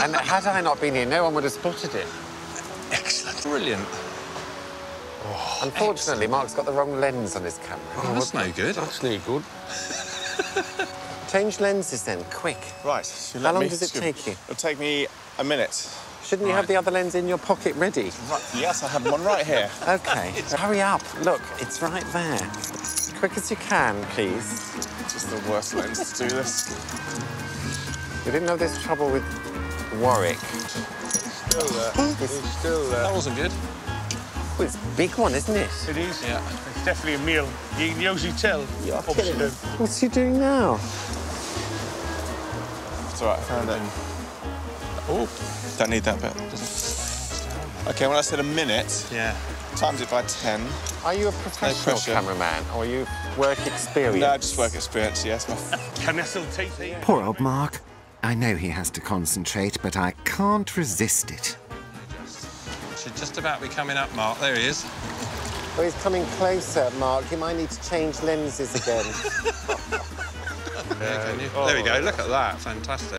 And had I not been here, no one would have spotted it. Excellent. Brilliant. Oh, unfortunately, Mark's got the wrong lens on his camera. Oh, that's no good. That's no good. Change lenses then, quick. Right. so How long me- does it take you? It'll take me a minute. Shouldn't you have the other lens in your pocket ready? Right. Yes, I have one right here. OK. Hurry up. Look, it's right there. Quick as you can, please. Just the worst lens to do this. We didn't have this trouble with Warwick. Still there. It's still there. That wasn't good. Oh, it's a big one, isn't it? It is. Yeah. It's definitely a meal. You can usually tell. You're kidding us. What's he doing now? It's all right, I found it. Oh. Don't need that bit. OK, when I said a minute, Yeah. times it by 10. Are you a professional pressure. cameraman or are you work experience? No, just work experience, yes. My Can I still take. Poor old Mark. I know he has to concentrate, but I can't resist it. Should just about be coming up, Mark. There he is. Oh, he's coming closer, Mark. You might need to change lenses again. There, can you? there we go. Look at that. Fantastic.